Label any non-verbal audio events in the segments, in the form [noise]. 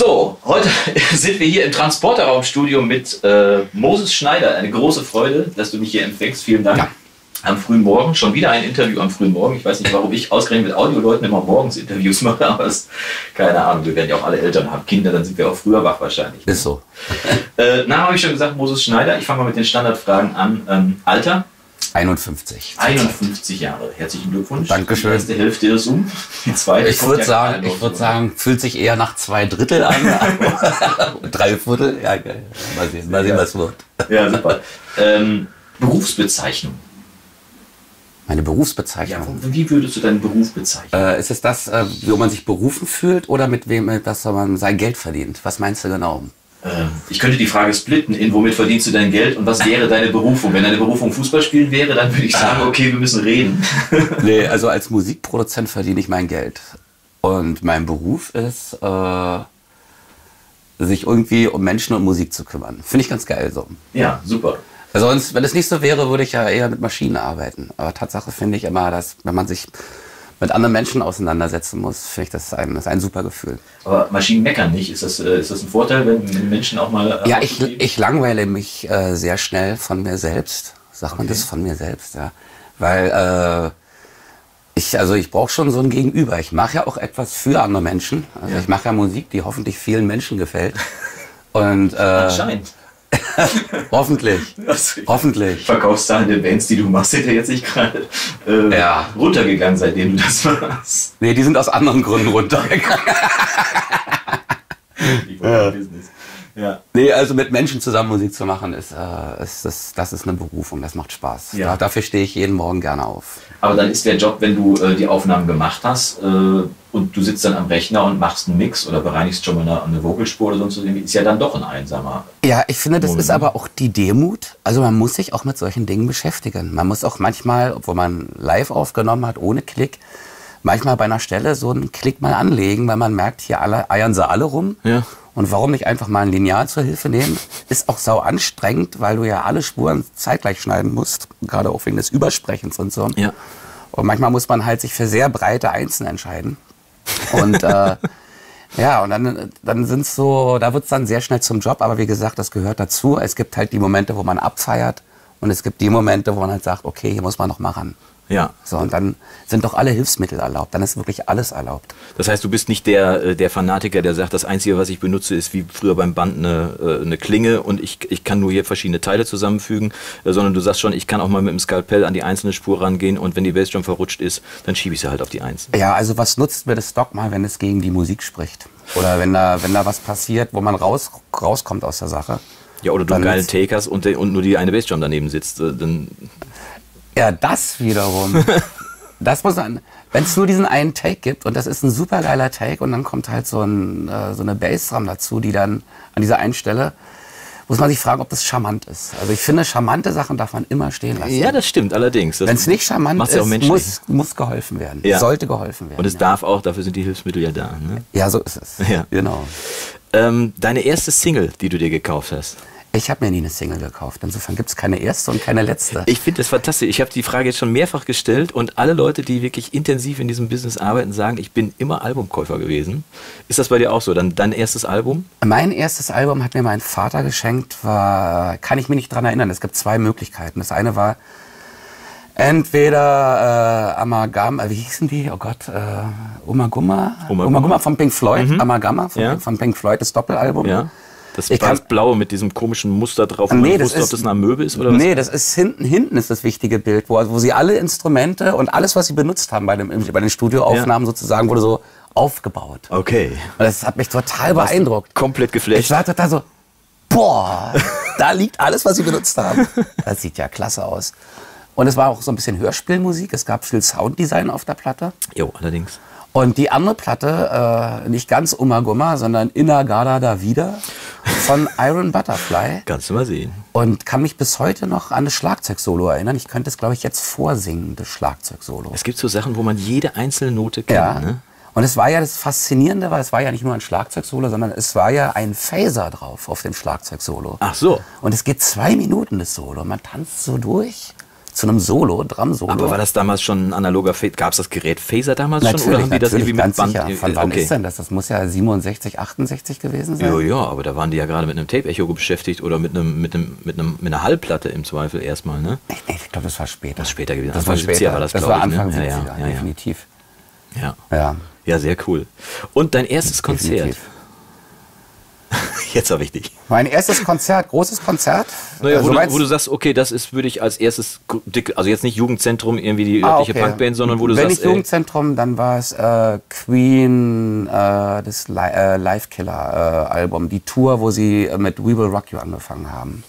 So, heute [laughs] sind wir hier im Transporterraumstudio mit äh, Moses Schneider. Eine große Freude, dass du mich hier empfängst. Vielen Dank. Ja. Am frühen Morgen, schon wieder ein Interview am frühen Morgen. Ich weiß nicht, warum ich ausgerechnet mit Audioleuten immer morgens Interviews [laughs] mache, aber es, keine Ahnung, wir werden ja auch alle Eltern haben Kinder, dann sind wir auch früher wach wahrscheinlich. Ist so. Äh, Name habe ich schon gesagt, Moses Schneider. Ich fange mal mit den Standardfragen an. Ähm, Alter? 51. 51 Jahre. Herzlichen Glückwunsch. Dankeschön. Die erste Hälfte ist um. Die zweite Ich würde ja sagen, ich würde sagen, fühlt sich eher nach zwei Drittel an. [laughs] Drei Viertel. Ja, geil. Mal sehen, mal sehen, was wird. Ja, super. Ähm, Berufsbezeichnung. Meine Ja, Berufsbezeichnung. wie würdest du deinen Beruf bezeichnen? Äh, ist es das, äh, wo man sich berufen fühlt oder mit wem, mit was man sein Geld verdient? Was meinst du genau? Ähm, ich könnte die Frage splitten in womit verdienst du dein Geld und was wäre deine Berufung? Wenn deine Berufung Fußball spielen wäre, dann würde ich sagen, okay, wir müssen reden. [laughs] Nee, also als Musikproduzent verdiene ich mein Geld. Und mein Beruf ist, äh, sich irgendwie um Menschen und Musik zu kümmern. Finde ich ganz geil so. ja, super. Also sonst, wenn es nicht so wäre, würde ich ja eher mit Maschinen arbeiten. Aber Tatsache finde ich immer, dass wenn man sich mit anderen Menschen auseinandersetzen muss, finde ich das ein, das ist ein super Gefühl. Aber Maschinen meckern nicht. Ist das, äh, ist das ein Vorteil, wenn Menschen auch mal. äh, Ja, ich, ich langweile mich äh, sehr schnell von mir selbst. Sagt man Okay. das von mir selbst, ja. Weil äh, ich, also ich brauche schon so ein Gegenüber. Ich mache ja auch etwas für andere Menschen. Also Ja. ich mache ja Musik, die hoffentlich vielen Menschen gefällt. [laughs] Und äh, Anscheinend. [laughs] hoffentlich. Also, Hoffentlich. Verkaufszahlen der Bands, die du machst, sind ja jetzt nicht gerade äh, Ja. runtergegangen, seitdem du das machst. Nee, die sind aus anderen Gründen runtergegangen. Wollte Business. Ja. Nee, also mit Menschen zusammen Musik zu machen, ist, äh, ist das, das ist eine Berufung, das macht Spaß. Ja. Da, dafür stehe ich jeden Morgen gerne auf. Aber dann ist der Job, wenn du äh, die Aufnahmen gemacht hast äh, und du sitzt dann am Rechner und machst einen Mix oder bereinigst schon mal eine, eine Vocalspur oder sonst was, ist ja dann doch ein einsamer. Ja, ich finde, das Moment. ist aber auch die Demut. Also man muss sich auch mit solchen Dingen beschäftigen. Man muss auch manchmal, obwohl man live aufgenommen hat, ohne Klick, manchmal bei einer Stelle so einen Klick mal anlegen, weil man merkt, hier alle, eiern sie alle rum. Ja. Und warum nicht einfach mal ein Lineal zur Hilfe nehmen? Ist auch sau anstrengend, weil du ja alle Spuren zeitgleich schneiden musst, gerade auch wegen des Übersprechens und so. Ja. Und manchmal muss man halt sich für sehr breite Einsen entscheiden. Und äh, [laughs] ja, und dann, dann sind's so, da wird's dann sehr schnell zum Job, aber wie gesagt, das gehört dazu. Es gibt halt die Momente, wo man abfeiert und es gibt die Momente, wo man halt sagt, okay, hier muss man noch mal ran. Ja. So, und dann sind doch alle Hilfsmittel erlaubt. Dann ist wirklich alles erlaubt. Das heißt, du bist nicht der, äh, der Fanatiker, der sagt, das Einzige, was ich benutze, ist wie früher beim Band eine, äh, eine Klinge und ich, ich kann nur hier verschiedene Teile zusammenfügen, äh, sondern du sagst schon, ich kann auch mal mit dem Skalpell an die einzelne Spur rangehen und wenn die Bassdrum verrutscht ist, dann schiebe ich sie halt auf die Einzelne. Ja, also was nutzt mir das mal, wenn es gegen die Musik spricht? Oder wenn da, wenn da was passiert, wo man raus, rauskommt aus der Sache? Ja, oder du einen geilen Take hast und, und nur die eine Bassdrum daneben sitzt, dann Ja, das wiederum. [laughs] das muss man, wenn es nur diesen einen Take gibt und das ist ein super geiler Take und dann kommt halt so, ein, äh, so eine Bassdrum dazu, die dann an dieser einen Stelle, muss man sich fragen, ob das charmant ist. Also ich finde, charmante Sachen darf man immer stehen lassen. Ja, das stimmt allerdings. wenn es nicht charmant ist, muss, muss geholfen werden. Ja. Sollte geholfen werden. Und es ja. darf auch, dafür sind die Hilfsmittel ja da. Ne? ja, so ist es. Ja. Genau. Ähm, deine erste Single, die du dir gekauft hast. Ich habe mir nie eine Single gekauft. Insofern gibt es keine erste und keine letzte. Ich finde das fantastisch. Ich habe die Frage jetzt schon mehrfach gestellt und alle Leute, die wirklich intensiv in diesem Business arbeiten, sagen, ich bin immer Albumkäufer gewesen. Ist das bei dir auch so? Dann dein erstes Album? Mein erstes Album hat mir mein Vater geschenkt, war, kann ich mich nicht dran erinnern. Es gibt zwei Möglichkeiten. Das eine war entweder äh, Amalgam, äh, wie hießen die? Oh Gott, äh, Umagumma? Umagumma. Umagumma von Pink Floyd, Amalgama von, Ja. von Pink Floyd, das Doppelalbum. Ja. Das Ich das Blaue mit diesem komischen Muster drauf. Nee, nicht das wusste, ob ist, das eine Amöbe ist oder was? nee, das ist hinten, hinten ist das wichtige Bild, wo, wo sie alle Instrumente und alles, was sie benutzt haben bei, dem, bei den Studioaufnahmen sozusagen, wurde so aufgebaut. Okay. Und das hat mich total beeindruckt. Komplett Ich geflasht. war total so, boah, da liegt alles, was sie benutzt haben. Das sieht ja klasse aus. Und es war auch so ein bisschen Hörspielmusik. Es gab viel Sounddesign auf der Platte. Jo, allerdings. Und die andere Platte, äh, nicht ganz Umagumma, sondern Inagada da wieder von Iron Butterfly. [laughs] Kannst du mal sehen. Und kann mich bis heute noch an das Schlagzeugsolo erinnern. Ich könnte es, glaube ich, jetzt vorsingen, das Schlagzeugsolo. Es gibt so Sachen, wo man jede einzelne Note kennt. Ja. Ne? Und es war ja das Faszinierende, weil es war ja nicht nur ein Schlagzeugsolo, sondern es war ja ein Phaser drauf auf dem Schlagzeugsolo. Ach so. Und es geht zwei Minuten das Solo. Man tanzt so durch. Zu einem Solo, Drum-Solo. Aber war das damals schon ein analoger? Gab es das Gerät Phaser damals natürlich, schon? Oder haben die das irgendwie ganz mit Band? sicher. Von wann okay. ist denn das? Das muss ja 67, 68 gewesen sein. Ja, ja, aber da waren die ja gerade mit einem Tape-Echo beschäftigt oder mit einem, mit einem, mit einem, mit einer Hallplatte im Zweifel erstmal, ne? Ich, ich glaube, das war später. Das ist später gewesen. Das Anfang war 70er später. war das, das war ich, ne? Anfang Ja, 70er, ja, ja, ja. definitiv. Ja. Ja. ja, sehr cool. Und dein erstes Konzert? definitiv. [laughs] Jetzt habe ich dich. Mein erstes Konzert, großes Konzert. Naja, Äh, wo, du, wo du sagst, okay, das ist, würde ich als erstes, dick- also jetzt nicht Jugendzentrum, irgendwie die Ah, örtliche okay. Punkband, sondern wo du Wenn sagst, nicht Jugendzentrum, dann war es äh, Queen, äh, das Li äh, Live Killer äh, Album, die Tour, wo sie äh, mit We Will Rock You angefanng haben.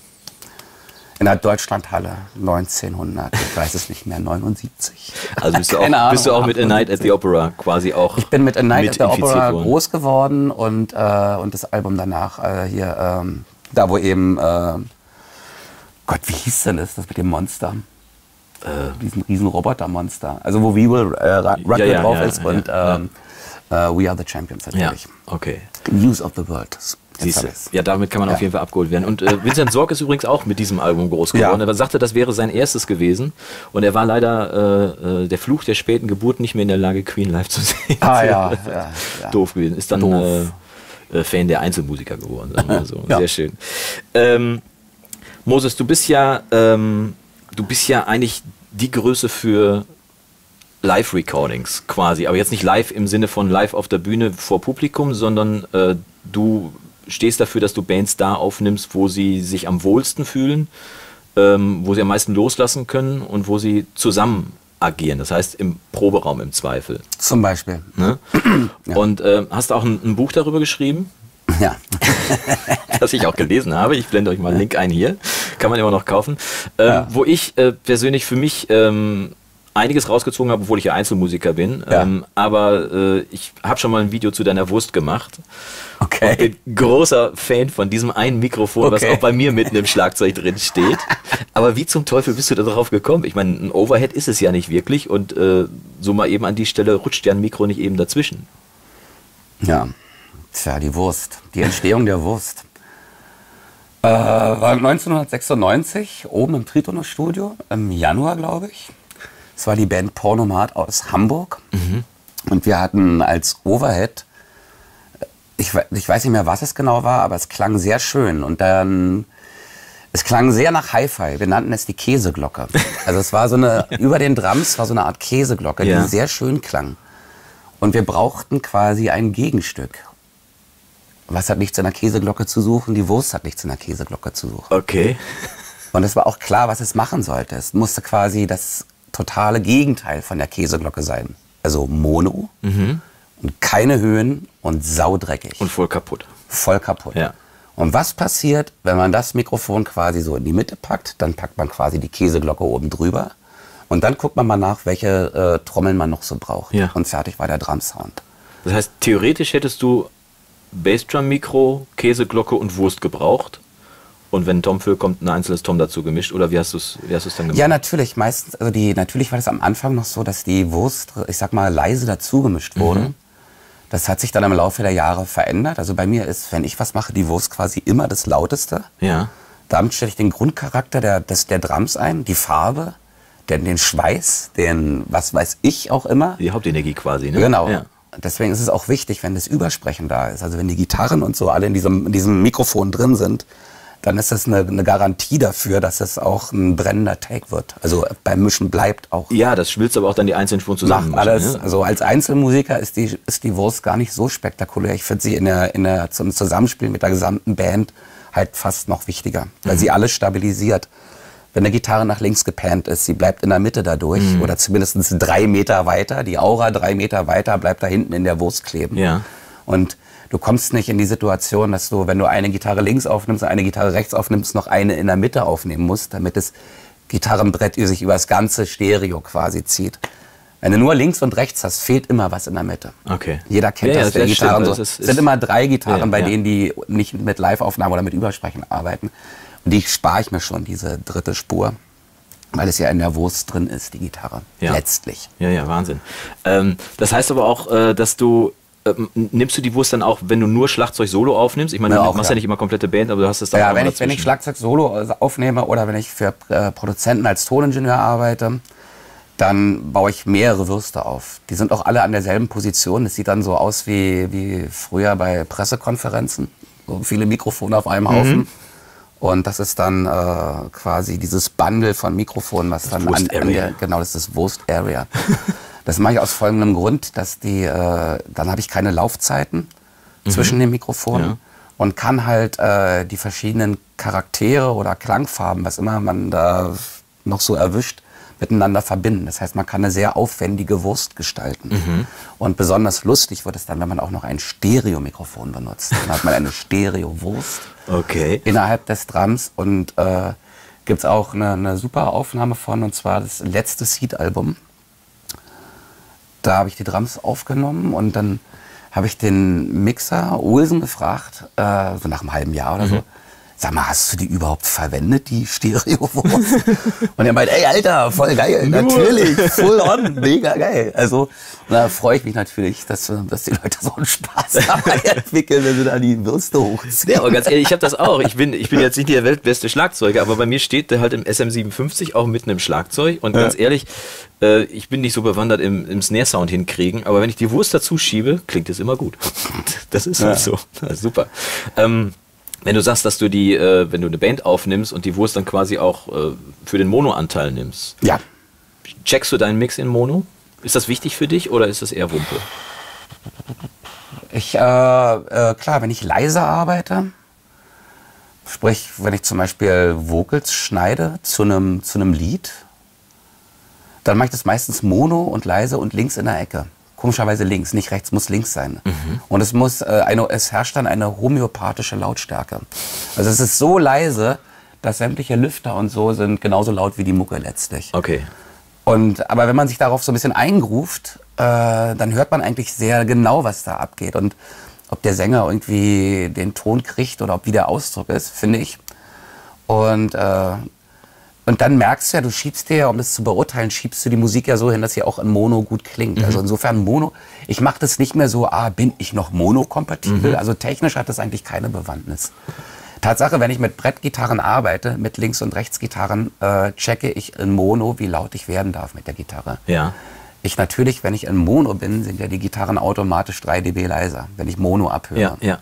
In der Deutschlandhalle 1900, ich weiß es nicht mehr, 79. ey, also bist du, [laughs] auch, Ahnung, bist du auch mit A Night at the Opera quasi auch Ich bin mit A Night mit at the Opera worden. groß geworden und, äh, und das Album danach äh, hier, ähm, da wo eben, äh, Gott, wie hieß denn das, das mit dem Monster? Äh, Diesen riesen Robotermonster. Also wo We Will äh, Rock Ja, ja, drauf ja, ist und ähm, äh, We Are the Champions natürlich. okay. News of the World. Siehst ich's. Ja, damit kann man Ja. auf jeden Fall abgeholt werden. Und äh, Vincent Sorg ist übrigens auch mit diesem Album groß Ja. geworden. Er sagte, das wäre sein erstes gewesen. Und er war leider äh, äh, der Fluch der späten Geburt nicht mehr in der Lage, Queen live zu sehen. Ah ja, ja, [laughs] ja. Doof gewesen. Ist dann äh, äh, Fan der Einzelmusiker geworden, mal [laughs] so. Ja. Sehr schön. Ähm, Moses, du bist ja, ähm, du bist ja eigentlich die Größe für Live-Recordings quasi, aber jetzt nicht live im Sinne von live auf der Bühne vor Publikum, sondern äh, du stehst dafür, dass du Bands da aufnimmst, wo sie sich am wohlsten fühlen, ähm, wo sie am meisten loslassen können und wo sie zusammen agieren. Das heißt im Proberaum im Zweifel. Zum Beispiel. Ne? [clears throat] Und äh, hast auch ein, ein Buch darüber geschrieben, Ja. [laughs] das ich auch gelesen habe. Ich blende euch mal einen Link ein hier. Kann man immer noch kaufen. Ähm, Wo ich äh, persönlich für mich ähm, einiges rausgezogen habe, obwohl ich ja Einzelmusiker bin. Ja. Ähm, aber äh, ich habe schon mal ein Video zu deiner Wurst gemacht. Okay. Und bin großer Fan von diesem einen Mikrofon, was Okay. auch bei mir mitten im Schlagzeug drin steht. Aber wie zum Teufel bist du da drauf gekommen? Ich meine, ein Overhead ist es ja nicht wirklich und äh, so mal eben an die Stelle rutscht ja ein Mikro nicht eben dazwischen. Ja. Tja, die Wurst. Die Entstehung der Wurst. Äh, war 1996 oben im Tritonus-Studio, im Januar, glaube ich. Es war die Band Pornomat aus Hamburg. Und wir hatten als Overhead, ich, we- ich weiß nicht mehr, was es genau war, aber es klang sehr schön. Und dann, es klang sehr nach Hi-Fi. Wir nannten es die Käseglocke. Also es war so eine, [laughs] über den Drums war so eine Art Käseglocke, Ja. die sehr schön klang. Und wir brauchten quasi ein Gegenstück. Was hat nichts in der Käseglocke zu suchen? Die Wurst hat nichts in der Käseglocke zu suchen. Okay. Und es war auch klar, was es machen sollte. Es musste quasi das totale Gegenteil von der Käseglocke sein. Also Mono und keine Höhen und saudreckig. Und voll kaputt. voll kaputt. Ja. Und was passiert, wenn man das Mikrofon quasi so in die Mitte packt? Dann packt man quasi die Käseglocke oben drüber. Und dann guckt man mal nach, welche äh, Trommeln man noch so braucht. Ja. Und fertig war der Drumsound. Das heißt, theoretisch hättest du Bassdrum-Mikro, Käseglocke und Wurst gebraucht. Und wenn Tom Föhl kommt, ein einzelnes Tom dazu gemischt. Oder wie hast du es wie hast du's dann gemacht? Ja, natürlich. Meistens, also die, natürlich war das am Anfang noch so, dass die Wurst, ich sag mal, leise dazugemischt wurde. Mhm. Das hat sich dann im Laufe der Jahre verändert. Also bei mir ist, wenn ich was mache, die Wurst quasi immer das Lauteste. Ja. Damit stelle ich den Grundcharakter der, des, der Drums ein, die Farbe, den, den Schweiß, den, was weiß ich auch immer. Die Hauptenergie quasi, ne? Genau. Ja. Deswegen ist es auch wichtig, wenn das Übersprechen da ist. Also wenn die Gitarren und so alle in diesem, in diesem Mikrofon drin sind, dann ist das eine, eine Garantie dafür, dass es auch ein brennender Take wird. Also beim Mischen bleibt auch. ja, das schmilzt aber auch dann die einzelnen Spuren zusammen. Macht alles. Ne? Also als Einzelmusiker ist die, ist die Wurst gar nicht so spektakulär. Ich finde sie in der, in der, zum Zusammenspiel mit der gesamten Band halt fast noch wichtiger, weil sie alles stabilisiert. Wenn eine Gitarre nach links gepannt ist, sie bleibt in der Mitte dadurch oder zumindest drei Meter weiter. Die Aura drei Meter weiter bleibt da hinten in der Wurst kleben. Ja. Und du kommst nicht in die Situation, dass du, wenn du eine Gitarre links aufnimmst und eine Gitarre rechts aufnimmst, noch eine in der Mitte aufnehmen musst, damit das Gitarrenbrett sich über das ganze Stereo quasi zieht. Wenn du nur links und rechts hast, fehlt immer was in der Mitte. Okay. Jeder kennt Ja, ja, das, der das stimmt. Gitarren so. Das ist- es sind immer drei Gitarren, Ja, bei ja. denen die nicht mit Live-Aufnahmen oder mit Übersprechen arbeiten. Und die spare ich mir schon, diese dritte Spur, weil es ja in der Wurst drin ist, die Gitarre. Ja. Letztlich. Ja, ja, Wahnsinn. Ähm, das heißt aber auch, äh, dass du ähm, nimmst du die Wurst dann auch, wenn du nur Schlagzeug solo aufnimmst? Ich meine, Ja, du auch, machst ja. ja nicht immer komplette Band, aber du hast es dann Ja, auch wenn ich, wenn ich. Schlagzeug solo aufnehme oder wenn ich für äh, Produzenten als Toningenieur arbeite, dann baue ich mehrere Würste auf. Die sind auch alle an derselben Position. Das sieht dann so aus wie, wie früher bei Pressekonferenzen. So viele Mikrofone auf einem Haufen. Und das ist dann äh, quasi dieses Bundle von Mikrofonen, was dann an, an der, genau, das ist das Wurst Area. [laughs] das mache ich aus folgendem Grund, dass die, äh, dann habe ich keine Laufzeiten zwischen den Mikrofonen Ja. und kann halt äh, die verschiedenen Charaktere oder Klangfarben, was immer man da noch so erwischt, miteinander verbinden. Das heißt, man kann eine sehr aufwendige Wurst gestalten. Und besonders lustig wird es dann, wenn man auch noch ein Stereomikrofon benutzt. Dann hat man eine [laughs] Stereowurst Okay. innerhalb des Drums und äh, gibt es auch eine, eine super Aufnahme von, und zwar das letzte Seed-Album. Da habe ich die Drums aufgenommen und dann habe ich den Mixer Olsen gefragt, äh, so nach einem halben Jahr oder so. Sag mal, hast du die überhaupt verwendet, die Stereowurst? [laughs] und er meint, ey, Alter, voll geil, natürlich, full on, mega geil. Also, da freue ich mich natürlich, dass, dass die Leute so einen Spaß [laughs] dabei entwickeln, wenn sie da die Würste hochziehen. Ja, aber ganz ehrlich, ich habe das auch. Ich bin, ich bin jetzt nicht der weltbeste Schlagzeuger, aber bei mir steht der halt im SM57 auch mitten im Schlagzeug. Und ganz ehrlich, äh, ich bin nicht so bewandert im, im Snare-Sound hinkriegen, aber wenn ich die Wurst dazu schiebe, klingt es immer gut. [laughs] Das ist halt so. Das ist super. Ähm, wenn du sagst, dass du die, äh, wenn du eine Band aufnimmst und die Wurst dann quasi auch äh, für den Mono-Anteil nimmst, Ja, checkst du deinen Mix in Mono? Ist das wichtig für dich oder ist das eher Wumpe? Ich, äh, äh, klar, wenn ich leise arbeite, sprich, wenn ich zum Beispiel Vocals schneide zu einem zu einem Lied, dann mache ich das meistens mono und leise und links in der Ecke. Komischerweise links, nicht rechts, muss links sein. Und es muss, äh, eine, es herrscht dann eine homöopathische Lautstärke. Also es ist so leise, dass sämtliche Lüfter und so sind genauso laut wie die Mucke letztlich. Okay. Und, aber wenn man sich darauf so ein bisschen eingruft, äh, dann hört man eigentlich sehr genau, was da abgeht. Und ob der Sänger irgendwie den Ton kriegt oder ob wie der Ausdruck ist, finde ich. Und, äh, und dann merkst du ja, du schiebst dir ja, um das zu beurteilen, schiebst du die Musik ja so hin, dass sie auch in Mono gut klingt. Also insofern Mono, ich mache das nicht mehr so, ah, bin ich noch Mono-kompatibel? Also technisch hat das eigentlich keine Bewandtnis. Tatsache, wenn ich mit Brettgitarren arbeite, mit Links- und Rechtsgitarren, äh, checke ich in Mono, wie laut ich werden darf mit der Gitarre. Ja. Ich natürlich, wenn ich in Mono bin, sind ja die Gitarren automatisch 3 dB leiser, wenn ich Mono abhöre. Ja, ja.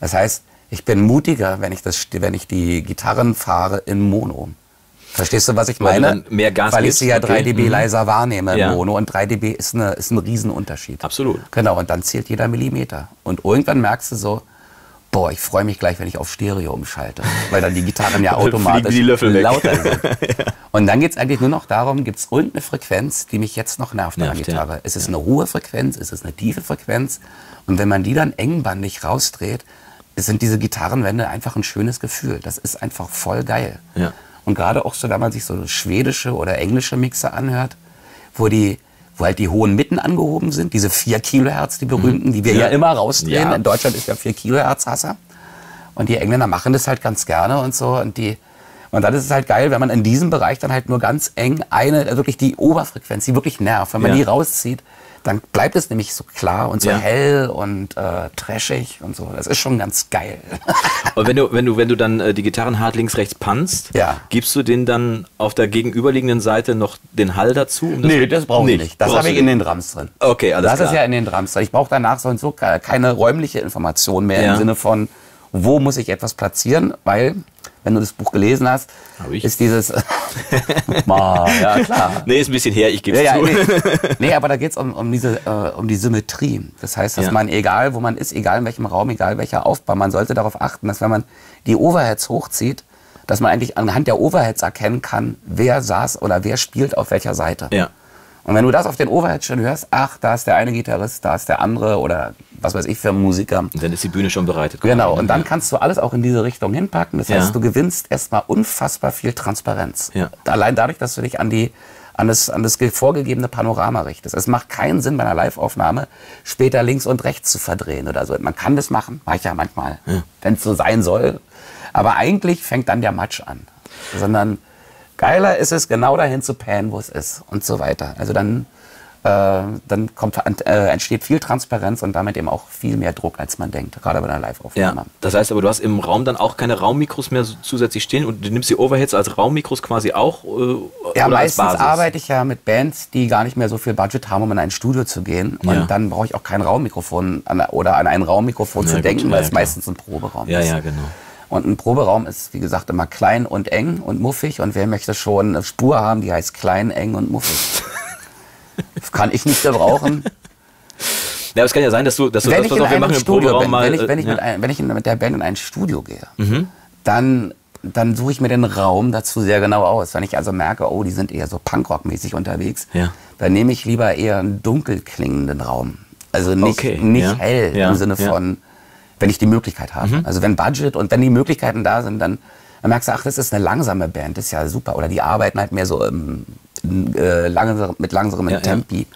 Das heißt, ich bin mutiger, wenn ich, das, wenn ich die Gitarren fahre in Mono. Verstehst du, was ich Weil meine? dann mehr Gas Weil ich sie ja okay. 3 dB Mhm. leiser wahrnehme Ja. Mono und 3 dB ist, eine, ist ein Riesenunterschied. Absolut. Genau, und dann zählt jeder Millimeter. Und irgendwann merkst du so, boah, ich freue mich gleich, wenn ich auf Stereo umschalte, weil dann die Gitarren ja [laughs] automatisch die Löffel lauter [laughs] sind. Und dann geht es eigentlich nur noch darum, gibt es irgendeine Frequenz, die mich jetzt noch nervt an der Nervt, ja. Gitarre. Ist es eine hohe Frequenz, ist es eine tiefe Frequenz? Und wenn man die dann engbandig rausdreht, sind diese Gitarrenwände einfach ein schönes Gefühl. Das ist einfach voll geil. Ja. Und gerade auch so, wenn man sich so schwedische oder englische Mixer anhört, wo die wo halt die hohen Mitten angehoben sind, diese 4 Kilohertz, die berühmten, die wir ja, Ja. immer rausdrehen. Ja. In Deutschland ist ja 4 Kilohertz Hasser. Und die Engländer machen das halt ganz gerne und so. Und die und dann ist es halt geil, wenn man in diesem Bereich dann halt nur ganz eng eine, also wirklich die Oberfrequenz, die wirklich nervt, wenn man Ja. die rauszieht, dann bleibt es nämlich so klar und so Ja. hell und äh, trashig und so. Das ist schon ganz geil. [laughs] Und wenn du, wenn du, wenn du dann äh, die Gitarren hart links, rechts panzt, Ja. gibst du den dann auf der gegenüberliegenden Seite noch den Hall dazu? um nee, das brauche ich Nicht. Das habe ich in den Drums drin. Okay, alles das klar. ist ja in den Drums drin. Ich brauche danach so und so ke- keine räumliche Information mehr Ja. im Sinne von, wo muss ich etwas platzieren, weil, wenn du das Buch gelesen hast, ist dieses... [laughs] Ma, [laughs] ja, klar. Nee, ist ein bisschen her, ich gebe Ja, ja, zu. nee. [laughs] nee, aber da geht es um, um, diese, äh, um die Symmetrie. Das heißt, dass Ja. man, egal wo man ist, egal in welchem Raum, egal welcher Aufbau, man sollte darauf achten, dass wenn man die Overheads hochzieht, dass man eigentlich anhand der Overheads erkennen kann, wer saß oder wer spielt auf welcher Seite. Ja. Und wenn du das auf den Overheads schon hörst, ach, da ist der eine Gitarrist, da ist der andere oder was weiß ich für Musiker. Und dann ist die Bühne schon bereitet. Genau, und ne? dann kannst du alles auch in diese Richtung hinpacken. Das Ja. heißt, du gewinnst erstmal unfassbar viel Transparenz. Ja. Allein dadurch, dass du dich an, die, an, das, an das ge- vorgegebene Panorama richtest. Es macht keinen Sinn bei einer Live-Aufnahme, später links und rechts zu verdrehen oder so. Man kann das machen, mache ich ja manchmal, wenn es so sein soll. Aber eigentlich fängt dann der Matsch an. Sondern geiler ist es, genau dahin zu pannen, wo es ist und so weiter. Also dann dann kommt, äh, entsteht viel Transparenz und damit eben auch viel mehr Druck, als man denkt, gerade bei einer Live-Aufnahme. Ja, das heißt aber, du hast im Raum dann auch keine Raummikros mehr zusätzlich stehen und du nimmst die Overheads als Raummikros quasi auch? Äh, Ja, meistens arbeite ich ja mit Bands, die gar nicht mehr so viel Budget haben, um in ein Studio zu gehen. Und Ja. dann brauche ich auch kein Raummikrofon an, oder an ein Raummikrofon Ja, zu gut, denken, ja, weil es meistens ein Proberaum Ja, ist. ja, genau. Und ein Proberaum ist, wie gesagt, immer klein und eng und muffig. Und wer möchte schon eine Spur haben, die heißt klein, eng und muffig? [laughs] Das kann ich nicht gebrauchen. [laughs] Ja, aber es kann ja sein, dass du, dass du wenn das, in auf, wir machen im Studio bin, mal. wenn ich, wenn ich, äh, mit, ja. ein, wenn ich mit der Band in ein Studio gehe, Mhm. dann, dann suche ich mir den Raum dazu sehr genau aus. Wenn ich also merke, oh, die sind eher so Punkrock-mäßig unterwegs, Ja. dann nehme ich lieber eher einen dunkel klingenden Raum. Also nicht, Okay, nicht ja, hell im Sinne. Mhm. von, wenn ich die Möglichkeit habe. Also wenn Budget und wenn die Möglichkeiten da sind, dann, dann merkst du, ach, das ist eine langsame Band, das ist ja super. Oder die arbeiten halt mehr so im, äh, langsam, mit langsamem Ja, ja. Tempi.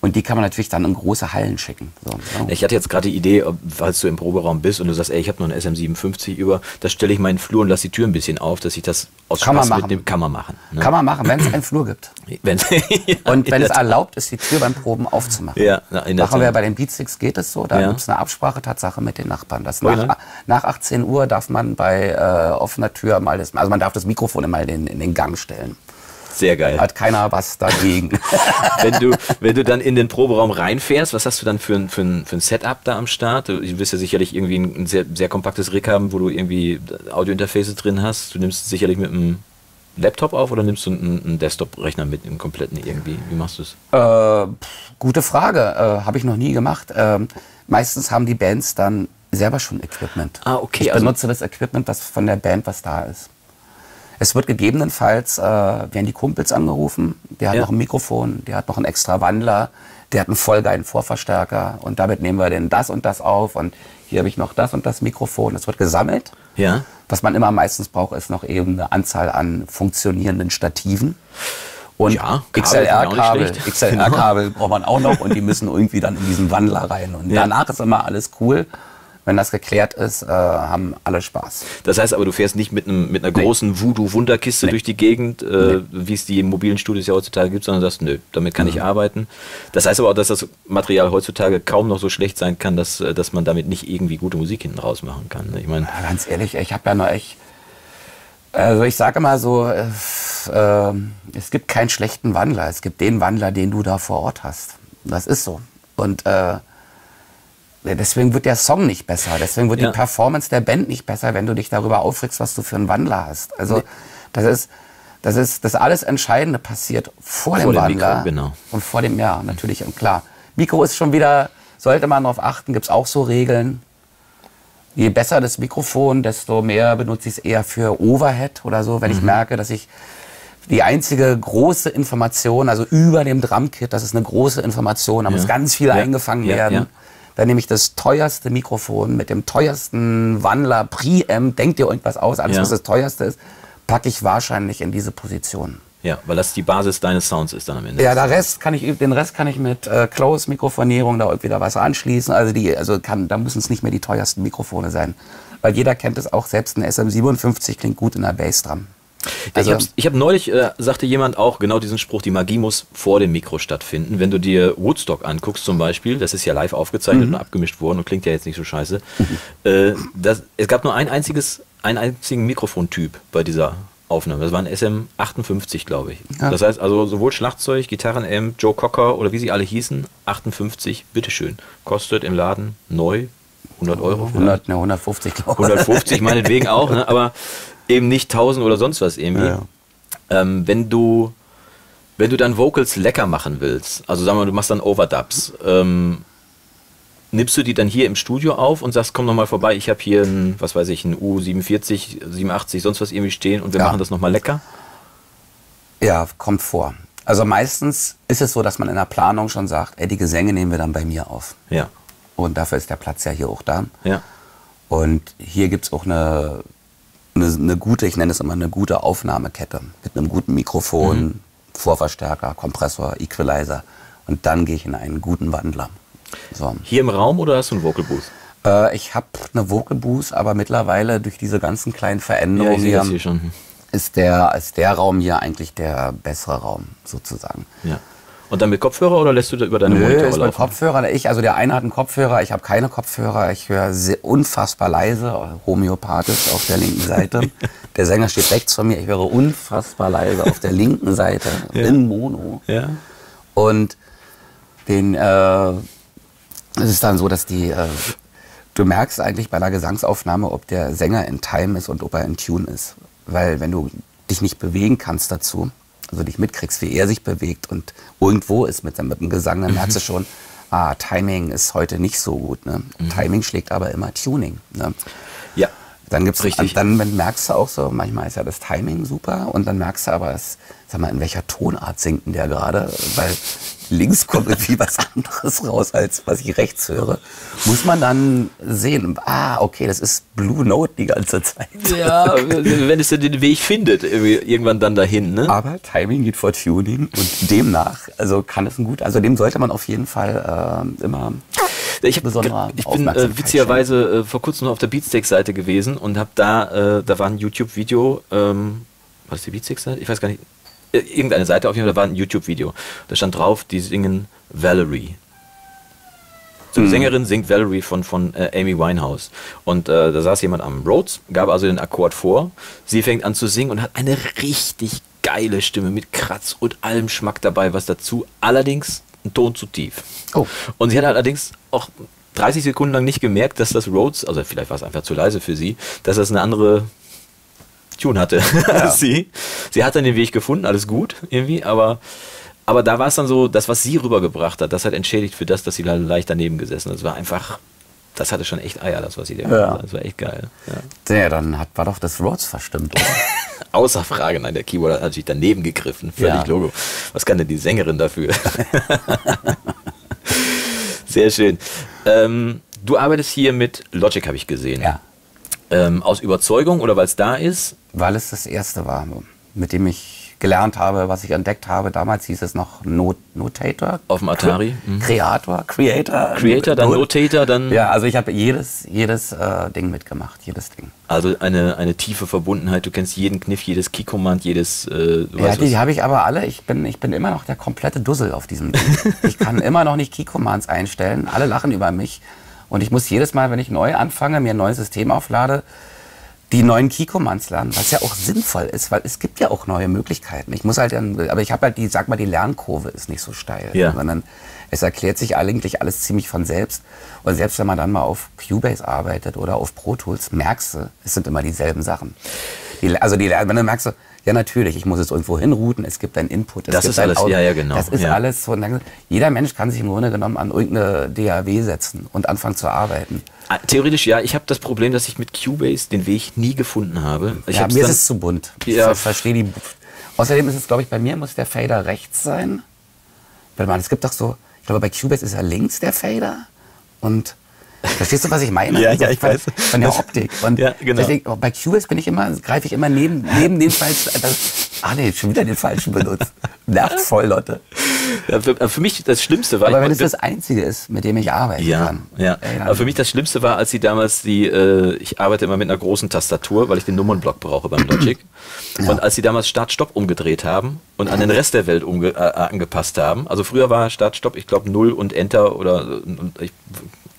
Und die kann man natürlich dann in große Hallen schicken. So, so. Ich hatte jetzt gerade die Idee, falls du im Proberaum bist und du sagst, ey, ich habe noch einen SM57 über, da stelle ich meinen Flur und lasse die Tür ein bisschen auf, dass ich das aus Kann Spaß mit dem kann man machen. Ne? Kann man machen, wenn es einen [clears throat] Flur gibt. Wenn, [laughs] Und wenn es erlaubt ist, die Tür beim Proben aufzumachen. Ja, in der Machen wir bei den Beatsticks geht es so. Da Ja. gibt es eine Absprache Tatsache mit den Nachbarn. Dass nach, nach 18 Uhr darf man bei äh, offener Tür mal das, also man darf das Mikrofon immer in den, in den Gang stellen. Sehr geil. Hat keiner was dagegen. [laughs] wenn, du, wenn du dann in den Proberaum reinfährst, was hast du dann für ein, für ein, für ein Setup da am Start? Du wirst ja sicherlich irgendwie ein, sehr, sehr kompaktes Rig haben, wo du irgendwie Audiointerface drin hast. Du nimmst sicherlich mit einem Laptop auf oder nimmst du einen, einen Desktop-Rechner mit im kompletten irgendwie? Wie machst du es? Äh, gute Frage. Äh, Habe ich noch nie gemacht. Ähm, meistens haben die Bands dann selber schon Equipment. Ah, okay, Ich also- benutze das Equipment, was von der Band, was da ist. Es wird gegebenenfalls, äh, werden die Kumpels angerufen, der hat Ja. noch ein Mikrofon, der hat noch einen extra Wandler, der hat einen vollgeilen Vorverstärker und damit nehmen wir denn das und das auf und hier habe ich noch das und das Mikrofon. Es wird gesammelt. Ja. Was man immer meistens braucht, ist noch eben eine Anzahl an funktionierenden Stativen. Und Ja, XLR-Kabel schlecht. XLR-Kabel braucht man auch noch und die müssen irgendwie dann in diesen Wandler rein. Und Ja. danach ist immer alles cool. Wenn das geklärt ist, äh, haben alle Spaß. Das heißt aber, du fährst nicht mit, einem, mit einer Nee. großen Voodoo-Wunderkiste Nee. durch die Gegend, äh, wie es die in mobilen Studios ja heutzutage gibt, sondern sagst, nö, damit kann Mhm. ich arbeiten. Das heißt aber auch, dass das Material heutzutage kaum noch so schlecht sein kann, dass, äh, dass man damit nicht irgendwie gute Musik hinten raus machen kann. ne? Ich meine, Ja, ganz ehrlich, ich habe ja nur echt. Also ich sage immer so, äh, f- ähm, es gibt keinen schlechten Wandler. Es gibt den Wandler, den du da vor Ort hast. Das ist so. Und äh, deswegen wird der Song nicht besser. Deswegen wird Ja. die Performance der Band nicht besser, wenn du dich darüber aufregst, was du für einen Wandler hast. Also das ist, das ist, das alles Entscheidende passiert vor, Vor dem dem Mikro, Wandler. genau. Und vor dem, ja, natürlich und klar. Mikro ist schon wieder, sollte man darauf achten, gibt es auch so Regeln. Je besser das Mikrofon, desto mehr benutze ich es eher für Overhead oder so, wenn ich merke, dass ich die einzige große Information, also über dem Drumkit, das ist eine große Information, da Ja. muss ganz viel Ja. eingefangen werden. Dann nehme ich das teuerste Mikrofon mit dem teuersten Wandler, Preamp, denkt ihr irgendwas aus, alles Ja. was das teuerste ist, packe ich wahrscheinlich in diese Position. ja, weil das die Basis deines Sounds ist dann am Ende. Ja, der Rest kann ich, den Rest kann ich mit äh, Close-Mikrofonierung da irgendwie da was anschließen. Also die, also kann, da müssen es nicht mehr die teuersten Mikrofone sein. Weil jeder kennt es auch, selbst ein SM57 klingt gut in der Bassdrum. Ich habe ich hab neulich, äh, sagte jemand auch genau diesen Spruch, die Magie muss vor dem Mikro stattfinden. Wenn du dir Woodstock anguckst zum Beispiel, das ist ja live aufgezeichnet und abgemischt worden und klingt ja jetzt nicht so scheiße. [laughs] äh, das, es gab nur ein einziges, einen einzigen Mikrofontyp bei dieser Aufnahme. Das war ein SM58, glaube ich. Ja. Das heißt also sowohl Schlagzeug, Gitarren-Amp, Joe Cocker oder wie sie alle hießen, 58, bitteschön. Kostet im Laden neu 100 Euro. vielleicht. 100, ne, 150 glaube ich. 150 meinetwegen auch, ne? aber eben nicht 1000 oder sonst was irgendwie. Ja, Ähm, wenn du wenn du dann Vocals lecker machen willst, also sagen wir, mal, du machst dann Overdubs, ähm, nimmst du die dann hier im Studio auf und sagst, komm noch mal vorbei, ich habe hier ein, was weiß ich, ein U47, 87, sonst was irgendwie stehen und wir Ja. machen das noch mal lecker? Ja, kommt vor. Also meistens ist es so, dass man in der Planung schon sagt, ey, die Gesänge nehmen wir dann bei mir auf. Ja, Und dafür ist der Platz ja hier auch da. ja, Und hier gibt es auch eine, eine, eine gute, ich nenne es immer eine gute Aufnahmekette. Mit einem guten Mikrofon, Mhm. Vorverstärker, Kompressor, Equalizer. Und dann gehe ich in einen guten Wandler. So. Hier im Raum oder hast du einen Vocal Booth? Äh, ich habe eine Vocal Boost, aber mittlerweile durch diese ganzen kleinen Ja, Veränderungen das hier, hier schon. ist, der, ist der Raum hier eigentlich der bessere Raum sozusagen. Ja. Und dann mit Kopfhörer oder lässt du da über deine Nö, Monitore ist mit laufen? Kopfhörer. Ich, also der eine hat einen Kopfhörer, ich habe keine Kopfhörer. Ich höre unfassbar leise, homöopathisch auf der linken Seite. [laughs] der Sänger steht rechts von mir. Ich höre unfassbar leise auf der linken Seite in Mono. Ja. Und den, äh, es ist dann so, dass die, äh, du merkst eigentlich bei einer Gesangsaufnahme, ob der Sänger in Time ist und ob er in Tune ist. Weil wenn du dich nicht bewegen kannst dazu, also dich mitkriegst, wie er sich bewegt und irgendwo ist mit, mit dem Gesang, dann merkst du schon, ah, Timing ist heute nicht so gut. Ne? Timing schlägt aber immer Tuning. Ne? Ja. Dann gibt's Richtig. Dann merkst du auch so, manchmal ist ja das Timing super und dann merkst du aber, es, sag mal, in welcher Tonart singt denn der gerade? Weil links kommt irgendwie [laughs] was anderes raus, als was ich rechts höre. Muss man dann sehen, ah, okay, das ist Blue Note die ganze Zeit. Ja, [laughs] wenn es den Weg findet, irgendwann dann dahin, ne? Aber Timing geht vor Tuning und demnach, also kann es ein gut, also dem sollte man auf jeden Fall äh, immer Ich, hab, ich bin äh, witzigerweise äh, vor kurzem noch auf der Beatsteak-Seite gewesen und habe da, äh, da war ein YouTube-Video, ähm, was ist die Beatsteak-Seite? Ich weiß gar nicht. Äh, irgendeine Seite auf jeden Fall, da war ein YouTube-Video. Da stand drauf, die singen Valerie. So, die Sängerin singt Valerie von, von äh, Amy Winehouse. Und äh, da saß jemand am Rhodes, gab also den Akkord vor. Sie fängt an zu singen und hat eine richtig geile Stimme mit Kratz und allem Schmack dabei, was dazu. Allerdings ein Ton zu tief. Oh. Und sie hat allerdings auch 30 Sekunden lang nicht gemerkt, dass das Rhodes, also vielleicht war es einfach zu leise für sie, dass das eine andere Tune hatte [laughs] als sie. Sie hat dann den Weg gefunden, alles gut irgendwie, aber, aber da war es dann so, das, was sie rübergebracht hat, das hat entschädigt für das, dass sie leicht daneben gesessen hat. Das war einfach, das hatte schon echt Eier, das, was sie da gemacht hat. Das war echt geil. Ja. Ja, dann hat, war doch das Rhodes verstimmt. Oder? [laughs] Außer Frage, nein, der Keyboard hat natürlich daneben gegriffen. Völlig Ja. Logo. Was kann denn die Sängerin dafür? [laughs] Sehr schön. Ähm, du arbeitest hier mit Logic, habe ich gesehen. ja. Ähm, aus Überzeugung oder weil es da ist? Weil es das erste war, mit dem ich gelernt habe, was ich entdeckt habe. Damals hieß es noch Not Notator. Auf dem Atari, Cre- Creator, Creator. Creator, dann Not- Notator, dann Ja, also ich habe jedes, jedes äh, Ding mitgemacht, jedes Ding. also eine, eine tiefe Verbundenheit. Du kennst jeden Kniff, jedes Key-Command, jedes. Äh, Ja, die habe ich aber alle. Ich bin, ich bin immer noch der komplette Dussel auf diesem Ding. [laughs] ich kann immer noch nicht Key-Commands einstellen. Alle lachen über mich. Und ich muss jedes Mal, wenn ich neu anfange, mir ein neues System auflade, die neuen Key-Commands lernen, was ja auch sinnvoll ist, weil es gibt ja auch neue Möglichkeiten. Ich muss halt dann, aber ich habe halt die, sag mal, die Lernkurve ist nicht so steil, Ja. sondern es erklärt sich eigentlich alles ziemlich von selbst. Und selbst wenn man dann mal auf Cubase arbeitet oder auf Pro Tools, merkst du, es sind immer dieselben Sachen. Die, also die, wenn du merkst, ja natürlich, ich muss es irgendwo hinrouten, es gibt einen Input. Es Das gibt ist alles- ja, ja, genau, Das ist ja. alles so. dann- Jeder Mensch kann sich im Grunde genommen an irgendeine DAW setzen und anfangen zu arbeiten. Ah, Theoretisch ja. Ich habe das Problem, dass ich mit Cubase den Weg nie gefunden habe. Ich ja, mir ist es zu bunt. Ich Ja. ver- verstehe die. Außerdem ist es, glaube ich, bei mir muss der Fader rechts sein. Warte mal, es gibt doch so, ich glaube, bei Cubase ist er links der Fader. Und verstehst du, was ich meine? Ja, Also ja, ich von, weiß. Von der [laughs] Optik. Und Ja, genau. deswegen, bei Cubase bin ich immer, greife ich immer neben, neben den falschen. Das, ah nee, schon wieder den falschen benutzt. Nervt voll, Leute. Ja, für, für mich das Schlimmste war. Aber wenn es das Einzige ist, mit dem ich arbeiten Ja, kann. ja. ey, Aber für mich das Schlimmste war, als sie damals die, äh, ich arbeite immer mit einer großen Tastatur, weil ich den Nummernblock brauche beim Logic. [clears throat] Und als sie damals Start-Stopp umgedreht haben und an den Rest der Welt umge äh, angepasst haben, also früher war Start-Stopp, ich glaube, Null und Enter oder ich,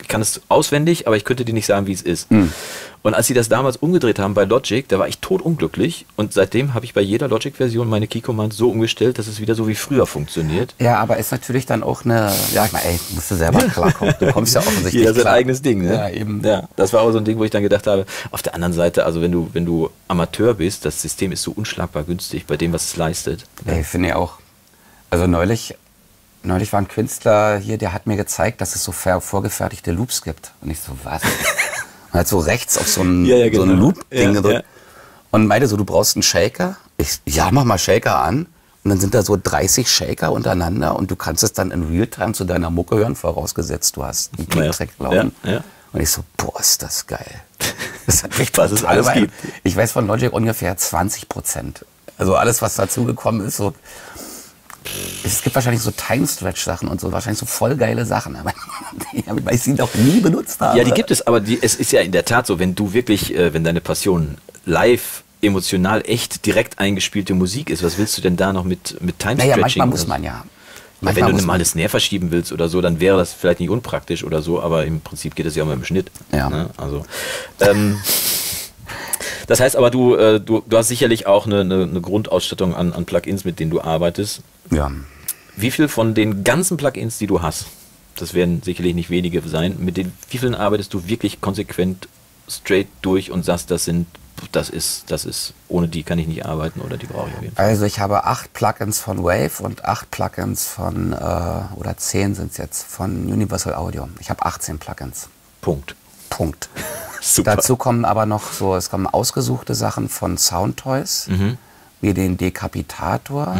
ich kann es auswendig, aber ich könnte dir nicht sagen, wie es ist. Hm. Und als sie das damals umgedreht haben bei Logic, da war ich totunglücklich und seitdem habe ich bei jeder Logic-Version meine Key-Commands so umgestellt, dass es wieder so wie früher funktioniert. Ja, aber ist natürlich dann auch eine, ja, ich meine, ey, musst du selber klarkommen. Du kommst ja [laughs] offensichtlich Jeder sein eigenes Ding, ne? Ja, eben. Ja, das war aber so ein Ding, wo ich dann gedacht habe, auf der anderen Seite, also wenn du, wenn du Amateur bist, das System ist so unschlagbar günstig bei dem, was es leistet. Ey, finde ich auch. Also neulich, neulich war ein Künstler hier, der hat mir gezeigt, dass es so vorgefertigte Loops gibt. Und ich so, was? [laughs] Und hat so rechts auf so ein, Ja, ja, so ein genau. Loop-Ding Ja, gedrückt. Und meinte so, du brauchst einen Shaker. Ich, ja, mach mal Shaker an. Und dann sind da so 30 Shaker untereinander und du kannst es dann in Realtime zu deiner Mucke hören, vorausgesetzt du hast einen Klicktrack laufen. Und ich so, boah, ist das geil. [laughs] Das hat mich Was es total alles gibt. Ich weiß von Logic ungefähr 20 Prozent. Also alles, was dazugekommen ist, so. Es gibt wahrscheinlich so Time-Stretch-Sachen und so, wahrscheinlich so voll geile Sachen, aber [laughs] die, weil ich sie noch nie benutzt habe. Ja, die gibt es, aber die, es ist ja in der Tat so, wenn du wirklich, äh, wenn deine Passion live, emotional, echt, direkt eingespielte Musik ist, was willst du denn da noch mit, mit Time Naja, manchmal muss man ja. Ja, wenn du mal eine Snare verschieben willst oder so, dann wäre das vielleicht nicht unpraktisch oder so, aber im Prinzip geht es ja immer im Schnitt. Ja. Ne? Also, ähm, das heißt aber, du, äh, du, du hast sicherlich auch eine, eine, eine Grundausstattung an, an Plugins, mit denen du arbeitest. Ja. Wie viel von den ganzen Plugins, die du hast, das werden sicherlich nicht wenige sein, mit den wie vielen arbeitest du wirklich konsequent straight durch und sagst, das sind das ist, das ist, ohne die kann ich nicht arbeiten oder die brauche ich auf jeden Fall. Also ich habe acht Plugins von Wave und acht Plugins von, äh, oder zehn sind es jetzt, von Universal Audio. Ich habe 18 Plugins. Punkt. Punkt. [laughs] Super. Dazu kommen aber noch so, es kommen ausgesuchte Sachen von Soundtoys, Mhm. wie den Dekapitator,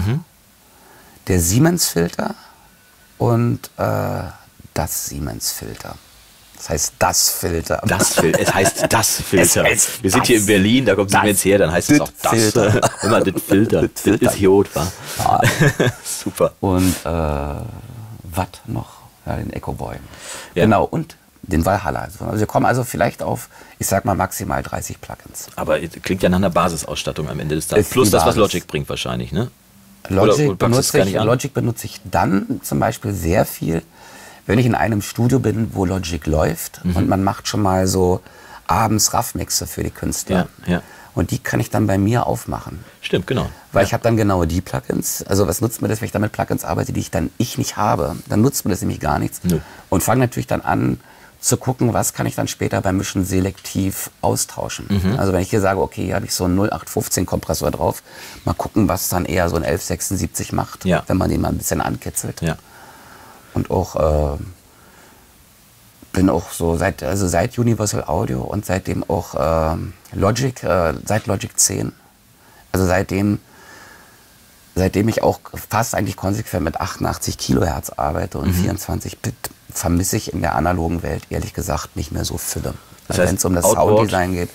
der Siemens-Filter und äh, das Siemens-Filter. Das heißt das Filter. Das Filter. Es heißt das [laughs] Filter. Heißt Wir sind hier in Berlin, da kommt. Siemens her, dann heißt es auch das. Filter. [laughs] Immer das Filter. Das Filter. ist Jod, wa? Ah. Super. Und äh, was noch? Ja, den Echo Boy. Ja. Genau, und den Valhalla. Also wir kommen also vielleicht auf, ich sag mal, maximal 30 Plugins. Aber es klingt ja nach einer Basisausstattung am Ende des Tages. Plus das, was. Logic bringt wahrscheinlich, ne? Logic, oder benutze ich? Logic benutze ich dann zum Beispiel sehr viel, wenn ich in einem Studio bin, wo Logic läuft Mhm. und man macht schon mal so abends Raffmixe für die Künstler. Ja, ja. Und die kann ich dann bei mir aufmachen. Stimmt, genau. Weil ja. ich habe dann genau die Plugins. Also was nutzt mir das, wenn ich dann mit Plugins arbeite, die ich dann ich nicht habe? Dann nutzt mir das nämlich gar nichts. Nö. Und fange natürlich dann an zu gucken, was kann ich dann später beim Mischen selektiv austauschen. Mhm. Also wenn ich hier sage, okay, hier habe ich so einen 0815 Kompressor drauf, mal gucken, was dann eher so ein 1176 macht, Ja. wenn man den mal ein bisschen ankitzelt. ja. Und auch äh, bin auch so seit also seit Universal Audio und seitdem auch ähm, Logic äh, seit Logic 10. Also seitdem seitdem ich auch fast eigentlich konsequent mit 88 Kilohertz arbeite Mhm. und 24 Bit vermisse ich in der analogen Welt ehrlich gesagt nicht mehr so Fülle. Das Also heißt, wenn es um das Outboard- Sounddesign geht.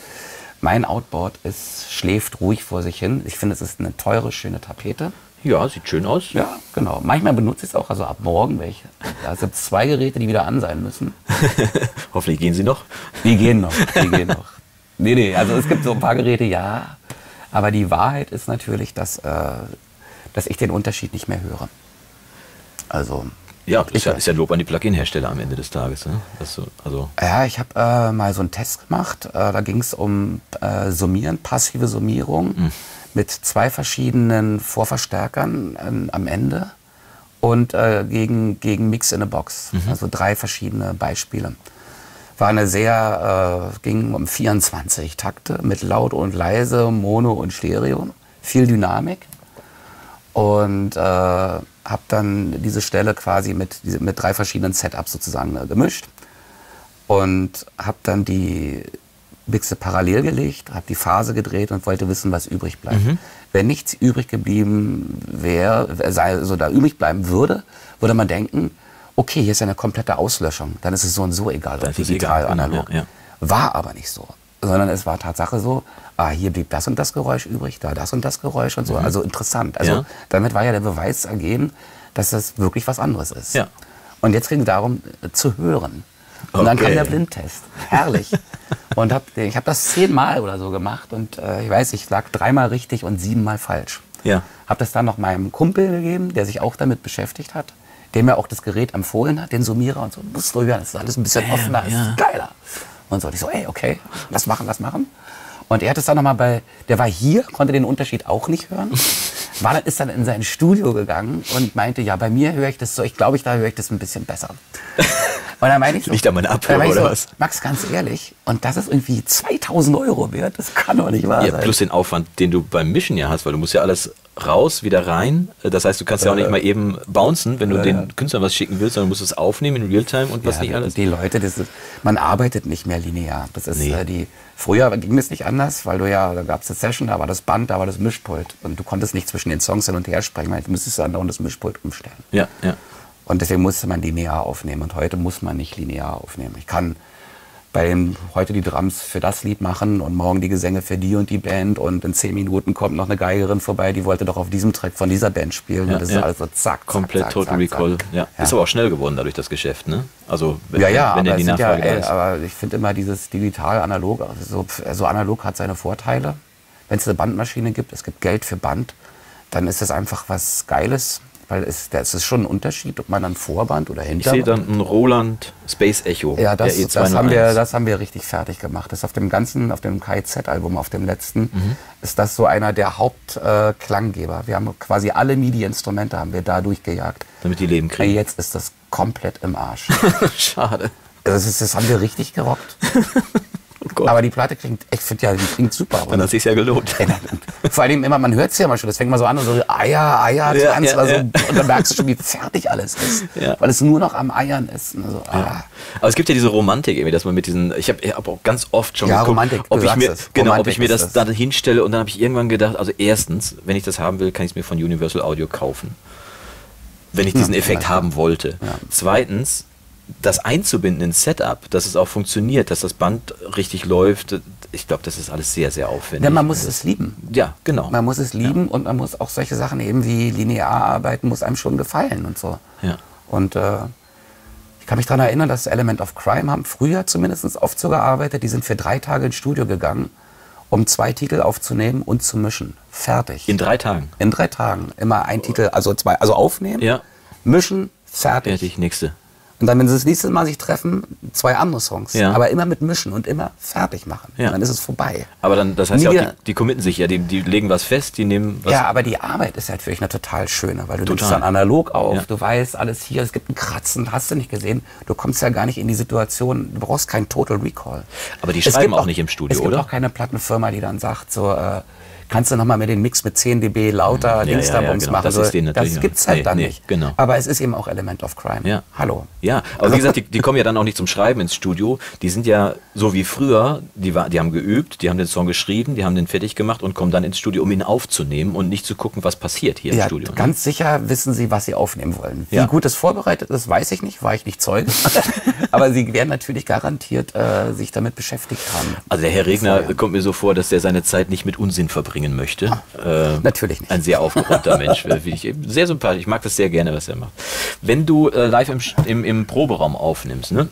Mein Outboard ist, schläft ruhig vor sich hin. Ich finde, es ist eine teure, schöne Tapete. Ja, sieht schön aus. Ja, genau. Manchmal benutze ich es auch, also ab morgen welche. Da sind zwei Geräte, die wieder an sein müssen. [laughs] Hoffentlich gehen sie noch. Die gehen noch, die gehen noch. Nee, nee, also es gibt so ein paar Geräte, ja. Aber die Wahrheit ist natürlich, dass, äh, dass ich den Unterschied nicht mehr höre. Also, Ja, ist Ich ja, ist ja Lob an die Plugin-Hersteller am Ende des Tages. Ne? Das so, also, ja, ich habe äh, mal so einen Test gemacht. Äh, da ging es um äh, Summieren, passive Summierung mit zwei verschiedenen Vorverstärkern ähm, am Ende und äh, gegen, gegen Mix in a Box. Also drei verschiedene Beispiele. War eine sehr, äh, ging um 24 Takte mit laut und leise, Mono und Stereo. Viel Dynamik. Und äh, habe dann diese Stelle quasi mit, mit drei verschiedenen Setups sozusagen äh, gemischt. Und habe dann die Mixe parallel gelegt, habe die Phase gedreht und wollte wissen, was übrig bleibt. Wenn nichts übrig geblieben wäre, sei also da übrig bleiben würde, würde man denken, okay, hier ist ja eine komplette Auslöschung. Dann ist es so und so egal, ob digital, egal, genau, analog. ja, ja. War aber nicht so. Sondern es war Tatsache so, ah, hier blieb das und das Geräusch übrig, da das und das Geräusch und so. Also interessant. Also Mhm. Ja. damit war ja der Beweis ergeben, dass das wirklich was anderes ist. Ja. Und jetzt ging es darum, äh, zu hören. Und dann Okay. kam der Blindtest. Herrlich. [laughs] und hab, ich habe das zehnmal oder so gemacht und äh, ich weiß, ich lag dreimal richtig und siebenmal falsch. Ja. Habe das dann noch meinem Kumpel gegeben, der sich auch damit beschäftigt hat, dem er auch das Gerät empfohlen hat, den Summierer und so. Musst du hören, das ist alles ein bisschen offener, ja. ist geiler. Und so, und ich so, ey, okay, lass machen, lass machen. Und er hat es dann nochmal bei, der war hier, konnte den Unterschied auch nicht hören. [laughs] War dann, ist dann in sein Studio gegangen und meinte, ja, bei mir höre ich das so, ich glaube, ich da höre ich das ein bisschen besser. [laughs] Und dann meine ich so, Liegt an Abhörer meine ich oder so, was? Max, ganz ehrlich, und das ist irgendwie 2000 Euro wert, das kann doch nicht wahr Ja, sein. plus den Aufwand, den du beim Mischen ja hast, weil du musst ja alles raus, wieder rein. Das heißt, du kannst ja auch nicht mal eben bouncen, wenn du den Künstlern was schicken willst, sondern musst es aufnehmen in Realtime und was Ja, nicht alles. Die Leute, das ist, man arbeitet nicht mehr linear. Das ist Nee. äh, die. Früher ging es nicht anders, weil du ja, da gab es eine Session, da war das Band, da war das Mischpult. Und du konntest nicht zwischen den Songs hin und her sprechen, weil du müsstest dann dauernd das Mischpult umstellen. Ja, ja. Und deswegen musste man linear aufnehmen. Und heute muss man nicht linear aufnehmen. Ich kann bei dem, heute die Drums für das Lied machen und morgen die Gesänge für die und die Band und in zehn Minuten kommt noch eine Geigerin vorbei, die wollte doch auf diesem Track von dieser Band spielen. Ja, und das ja. ist alles so zack, Komplett zack, Total zack, Recall. zack. Ja. Ist aber auch schnell geworden dadurch das Geschäft, ne? Also wenn, Ja, ja, wenn aber, die ja, Nachfrage da ey, aber ich finde immer dieses digital-analog, also so, so analog hat seine Vorteile. Wenn es eine Bandmaschine gibt, es gibt Geld für Band, dann ist es einfach was Geiles. Weil es, das ist schon ein Unterschied, ob man dann Vorband oder Ich Hinterband. sehe dann einen Roland Space Echo. Ja, das, der das, haben wir, E201. das haben wir richtig fertig gemacht. Das auf dem ganzen, auf dem KIZ-Album, auf dem letzten, Mhm. ist das so einer der Hauptklanggeber. Äh, wir haben quasi alle MIDI-Instrumente haben wir da durchgejagt. Damit die Leben kriegen. Jetzt ist das komplett im Arsch. [laughs] Schade. das, ist, das haben wir richtig gerockt. [laughs] Oh. Aber die Platte klingt, ich finde ja, die klingt super. Dann hat sich ja gelohnt. [laughs] Dann- Vor allem immer, man hört es ja mal schon, das fängt mal so an und so Eier, Eier, Ja, ja, ja. und dann merkst du schon, wie fertig alles ist. Weil es nur noch am Eiern ist. Also, ah. Aber es gibt ja diese Romantik, irgendwie, dass man mit diesen, ich habe hab auch ganz oft schon Ja, geguckt, Romantik, ob du ich mir, es. genau, ob ich mir das das. da hinstelle und dann habe ich irgendwann gedacht, also erstens, wenn ich das haben will, kann ich es mir von Universal Audio kaufen, wenn ich diesen Ja, Effekt haben wollte. Zweitens, das einzubinden ins Setup, dass es auch funktioniert, dass das Band richtig läuft, ich glaube, das ist alles sehr, sehr aufwendig. Ja, man muss es lieben. ja, genau. Man muss es lieben und man muss auch solche Sachen eben wie linear arbeiten, muss einem schon gefallen und so. Ja. Und äh, ich kann mich daran erinnern, dass Element of Crime haben früher zumindest oft so gearbeitet, die sind für drei Tage ins Studio gegangen, um zwei Titel aufzunehmen und zu mischen. Fertig. In drei Tagen. In drei Tagen. Immer ein Titel, also zwei, also aufnehmen, Ja. mischen, fertig. Fertig, nächste. Und dann, wenn sie das nächste Mal sich treffen, zwei andere Songs. Ja. Aber immer mit mischen und immer fertig machen. Ja. Und dann ist es vorbei. Aber dann, das heißt ja auch, Nie die, die committen sich ja, die, die legen was fest, die nehmen was. Ja, aber die Arbeit ist halt wirklich eine total schöne, weil du Total. nimmst dann analog auf, Ja. du weißt alles hier, es gibt einen Kratzen, hast du nicht gesehen. Du kommst ja gar nicht in die Situation, du brauchst keinen Total Recall. Aber die Es schreiben gibt auch nicht im Studio, Es gibt oder? auch keine Plattenfirma, die dann sagt, so, äh, kannst du nochmal mit den Mix mit 10 dB lauter Ja, ja, ja, genau. machen. Das so, ist denen das gibt's halt nee, dann nee, nicht. genau. Aber es ist eben auch Element of Crime. Ja. Hallo. Ja, aber wie gesagt, die, die kommen ja dann auch nicht zum Schreiben ins Studio. Die sind ja so wie früher, die, war, die haben geübt, die haben den Song geschrieben, die haben den fertig gemacht und kommen dann ins Studio, um ihn aufzunehmen und nicht zu gucken, was passiert hier im Studio. ne? ganz sicher wissen sie, was sie aufnehmen wollen. Wie gut es vorbereitet ist, weiß ich nicht, war ich nicht Zeuge. [laughs] Aber sie werden natürlich garantiert äh, sich damit beschäftigt haben. Also der Herr Regner kommt mir so vor, dass der seine Zeit nicht mit Unsinn verbringen möchte. Äh, Natürlich nicht. Ein sehr aufgeräumter Mensch. äh, ich, sehr sympathisch. Ich mag das sehr gerne, was er macht. Wenn du äh, live im, im, im Proberaum aufnimmst, ne?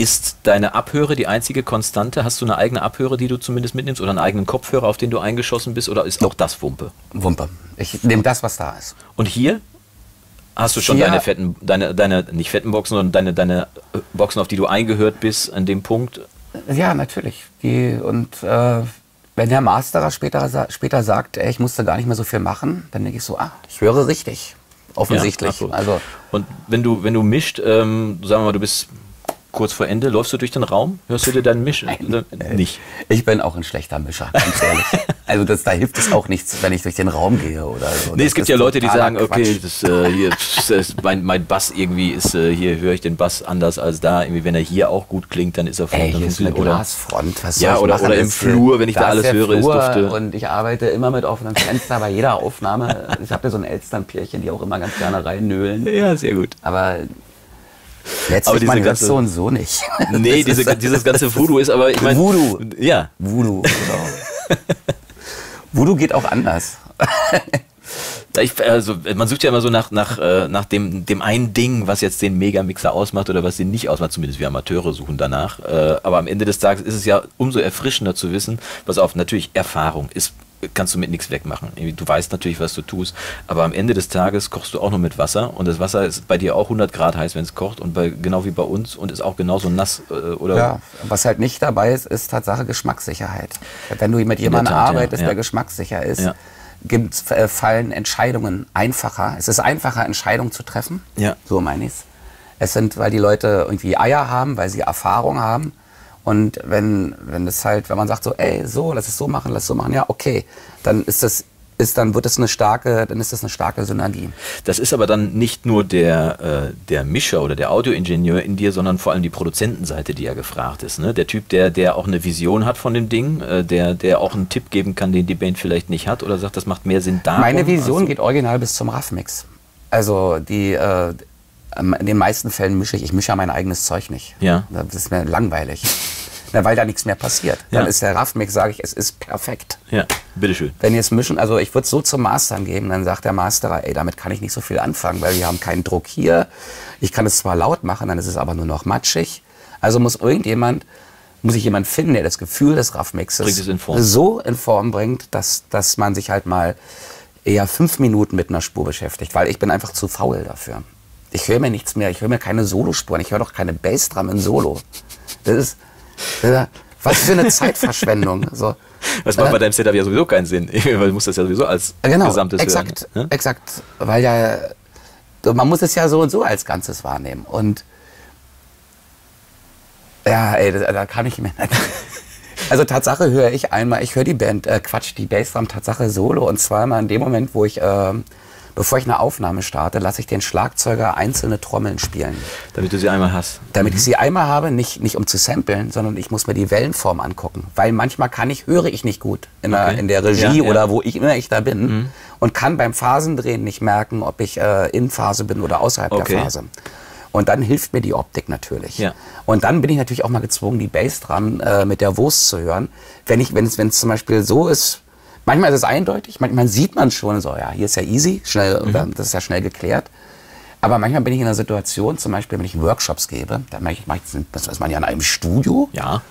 Ist deine Abhöre die einzige Konstante? Hast du eine eigene Abhöre, die du zumindest mitnimmst oder einen eigenen Kopfhörer, auf den du eingeschossen bist? Oder ist auch das Wumpe? Wumpe. Ich nehme das, was da ist. Und hier hast du schon Hier- deine fetten, deine, deine, nicht fetten Boxen, sondern deine, deine äh, Boxen, auf die du eingehört bist, an dem Punkt. Ja, natürlich. Die, und äh, wenn der Masterer später, später sagt, ey, ich musste gar nicht mehr so viel machen, dann denke ich so, ah, ich höre richtig. Offensichtlich. Ja. Also Und wenn du, wenn du mischt, ähm, sagen wir mal, du bist kurz vor Ende, läufst du durch den Raum? Hörst du dir deinen Misch? Äh, Nicht. ich bin auch ein schlechter Mischer, ganz ehrlich. [laughs] also das, da hilft es auch nichts, wenn ich durch den Raum gehe oder so. Nee, Das es gibt ist ja Leute, die sagen, okay, Quatsch. das, äh, hier, das ist mein, mein Bass irgendwie ist, äh, hier höre ich den Bass anders als da. Irgendwie, wenn er hier auch gut klingt, dann ist er Ey, dann hier ist eine oder Glasfront. Was Ja, oder- oder im Flur, wenn ich da alles ist der höre, ist Flur dufte. Und ich arbeite immer mit offenem Fenster bei jeder Aufnahme. Ich habe ja so ein Elsternpärchen, die auch immer ganz gerne reinnöhlen. Ja, sehr gut. Aber letztlich, Aber diese man ganze- so und so nicht. Nee, [laughs] diese, dieses ganze Voodoo ist aber, ich meine. Voodoo. Ja. Voodoo, genau. Voodoo geht auch anders. Ich, also, man sucht ja immer so nach, nach, äh, nach dem, dem einen Ding, was jetzt den Megamixer ausmacht oder was den nicht ausmacht. Zumindest wir Amateure suchen danach. Äh, aber am Ende des Tages ist es ja umso erfrischender zu wissen, pass auf, natürlich Erfahrung ist kannst du mit nichts wegmachen. Du weißt natürlich, was du tust, aber am Ende des Tages kochst du auch nur mit Wasser und das Wasser ist bei dir auch 100 Grad heiß, wenn es kocht und bei, genau wie bei uns und ist auch genauso nass äh, oder Ja, was halt nicht dabei ist, ist Tatsache Geschmackssicherheit. Wenn du mit jemandem Tat, arbeitest, ja. der geschmackssicher ist, Ja. gibt's, äh, fallen Entscheidungen einfacher. Es ist einfacher, Entscheidungen zu treffen. Ja. So meine ich's. Es sind, weil die Leute irgendwie Eier haben, weil sie Erfahrung haben. Und wenn, wenn es halt, wenn man sagt so, ey, so, lass es so machen, lass es so machen, ja, okay, dann ist das, ist, dann wird es eine starke, dann ist das eine starke Synergie. Das ist aber dann nicht nur der, äh, der Mischer oder der Audioingenieur in dir, sondern vor allem die Produzentenseite, die ja gefragt ist. Ne? Der Typ, der, der auch eine Vision hat von dem Ding, äh, der, der auch einen Tipp geben kann, den die Band vielleicht nicht hat oder sagt, das macht mehr Sinn da. Meine Vision geht original bis zum Raff-Mix. Also die, äh, in den meisten Fällen mische ich, ich mische ja mein eigenes Zeug nicht. Ja. Das ist mir langweilig. Na, weil da nichts mehr passiert. Dann Ja. ist der Raff-Mix, sage ich, es ist perfekt. Ja, bitteschön. Wenn ihr es mischen, also ich würde es so zum Mastern geben, dann sagt der Masterer, ey, damit kann ich nicht so viel anfangen, weil wir haben keinen Druck hier. Ich kann es zwar laut machen, dann ist es aber nur noch matschig. Also muss irgendjemand, muss ich jemand finden, der das Gefühl des Raff-Mixes es in so in Form bringt, dass, dass man sich halt mal eher fünf Minuten mit einer Spur beschäftigt, weil ich bin einfach zu faul dafür. Ich höre mir nichts mehr, ich höre mir keine Solospuren, ich höre doch keine Bassdrum in Solo. Das ist was für eine Zeitverschwendung. So. Das macht bei deinem Setup ja sowieso keinen Sinn, weil du musst das ja sowieso als genau, Gesamtes exakt, hören. Ne? Exakt, weil ja, man muss es ja so und so als Ganzes wahrnehmen. Und ja, ey, da, da kann ich mir. [laughs] Also Tatsache höre ich einmal, ich höre die Band, äh, Quatsch, die Bassdrum Tatsache solo und zweimal in dem Moment, wo ich, äh, bevor ich eine Aufnahme starte, lasse ich den Schlagzeuger einzelne Trommeln spielen. Damit du sie einmal hast. Damit ich sie einmal habe, nicht, nicht um zu samplen, sondern ich muss mir die Wellenform angucken. Weil manchmal kann ich, höre ich nicht gut in, der, Okay. in der Regie Ja, ja. oder wo ich immer ich da bin und kann beim Phasendrehen nicht merken, ob ich äh, in Phase bin oder außerhalb Okay. der Phase. Und dann hilft mir die Optik natürlich. Ja. Und dann bin ich natürlich auch mal gezwungen, die Bassdrum äh, mit der Wurst zu hören. Wenn ich, wenn es, wenn es zum Beispiel so ist, manchmal ist es eindeutig, manchmal sieht man schon so, ja, hier ist ja easy, schnell, Mhm. oder, das ist ja schnell geklärt. Aber manchmal bin ich in einer Situation, zum Beispiel, wenn ich Workshops gebe, dann mache ich, mache ich das ist man ja in einem Studio. Ja.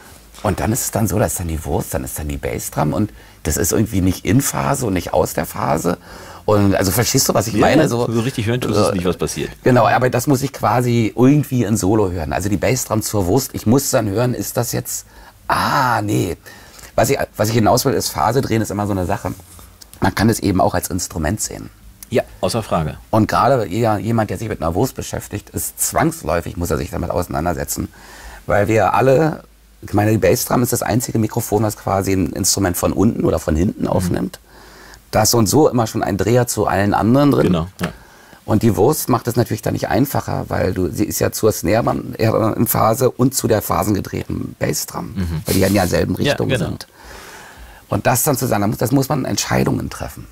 Und dann ist es dann so, da ist dann die Wurst, dann ist dann die Bassdrum und das ist irgendwie nicht in Phase und nicht aus der Phase. Und also verstehst du, was ich meine? so, so richtig hören tust du nicht, was passiert. Genau, aber das muss ich quasi irgendwie in Solo hören. Also die Bassdrum zur Wurst. Ich muss dann hören, ist das jetzt. Ah, nee. Was ich, was ich hinaus will, ist Phase drehen, ist immer so eine Sache. Man kann es eben auch als Instrument sehen. Ja, außer Frage. Und gerade jemand, der sich mit einer Wurst beschäftigt, ist zwangsläufig, muss er sich damit auseinandersetzen. Weil wir alle, ich meine, die Bassdrum ist das einzige Mikrofon, was quasi ein Instrument von unten oder von hinten Mhm. aufnimmt. Da ist so und so immer schon ein Dreher zu allen anderen drin. Genau. Ja. Und die Wurst macht es natürlich dann nicht einfacher, weil du, sie ist ja zur Snare eher in Phase und zu der phasengedrehten Bassdrum, weil die ja in derselben Mhm. Ja, Richtung genau. sind. Und das dann zu sagen, da muss- das muss man Entscheidungen treffen.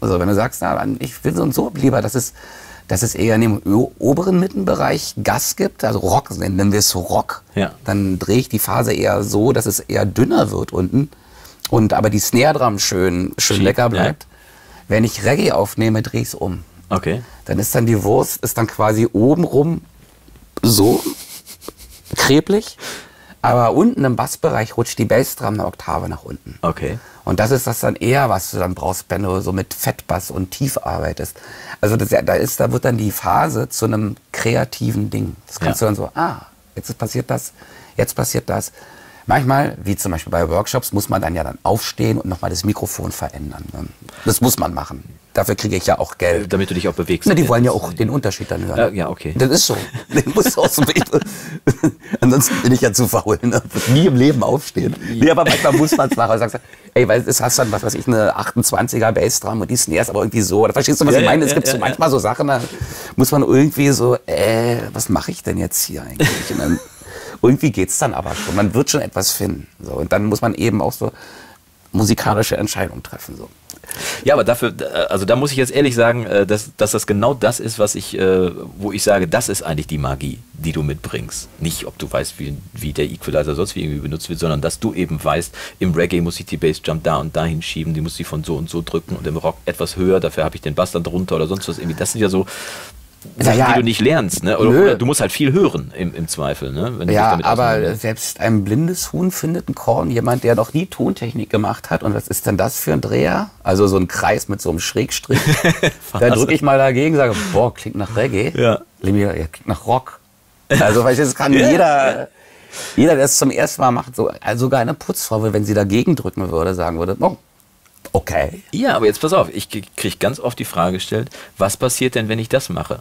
Also wenn du sagst, na, ich will so und so lieber, dass es, dass es eher in dem oberen Mittenbereich Gas gibt, also Rock, nennen wir es Rock, Ja. dann drehe ich die Phase eher so, dass es eher dünner wird unten und aber die Snare Drum schön, schön lecker ja. bleibt. Wenn ich Reggae aufnehme, drehe ich es um. Okay. Dann ist dann die Wurst, ist dann quasi obenrum so kreblich, aber unten im Bassbereich rutscht die Bassdrum eine Oktave nach unten. Okay. Und das ist das dann eher, was du dann brauchst, wenn du so mit Fettbass und tief arbeitest. Also das, da ist, da wird dann die Phase zu einem kreativen Ding. Das kannst Ja. du dann so, ah, jetzt passiert das, jetzt passiert das. Manchmal, wie zum Beispiel bei Workshops, muss man dann ja dann aufstehen und nochmal das Mikrofon verändern. ne? Das muss man machen. Dafür kriege ich ja auch Geld. Damit du dich auch bewegst. Na, die wollen ja auch den Unterschied dann hören. Ja, ja, okay. Das ist so. Den musst du aus dem Weg. Ansonsten bin ich ja zu faul. Ne? Nie im Leben aufstehen. Nee, aber manchmal muss man es machen. Sagst ey, weil das hast dann, was weiß ich, eine 28er Bassdrum und die Snare ist aber irgendwie so. Oder verstehst du, was Ja, ich ja, meine? Es ja, gibt ja, so manchmal so Sachen, da muss man irgendwie so, äh, was mache ich denn jetzt hier eigentlich? Irgendwie geht's dann aber schon. Man wird schon etwas finden. So. Und dann muss man eben auch so musikalische Entscheidungen treffen. So. Ja, aber dafür, äh, also da muss ich jetzt ehrlich sagen, äh, dass, dass das genau das ist, was ich, äh, wo ich sage, das ist eigentlich die Magie, die du mitbringst. Nicht, ob du weißt, wie, wie der Equalizer sonst wie irgendwie benutzt wird, sondern dass du eben weißt, im Reggae muss ich die Bassjump da und dahin schieben, die muss ich von so und so drücken und im Rock etwas höher, dafür habe ich den Bass dann drunter oder sonst was irgendwie. Das sind ja so Sachen, Naja, die du nicht lernst, ne? Oder, oder du musst halt viel hören im, im Zweifel, ne? Wenn du dich Ja, aber selbst ein blindes Huhn findet ein Korn. Jemand, der noch nie Tontechnik gemacht hat. Und was ist denn das für ein Dreher? Also so ein Kreis mit so einem Schrägstrich. [laughs] da drücke ich mal dagegen, sage, boah, klingt nach Reggae. Ja. Ja, klingt nach Rock. Also, du, das kann [laughs] Ja, jeder, jeder, der es zum ersten Mal macht, so, also sogar eine Putzfrau, wenn sie dagegen drücken würde, sagen würde, oh, okay. Ja, aber jetzt pass auf, ich kriege ganz oft die Frage gestellt, was passiert denn, wenn ich das mache?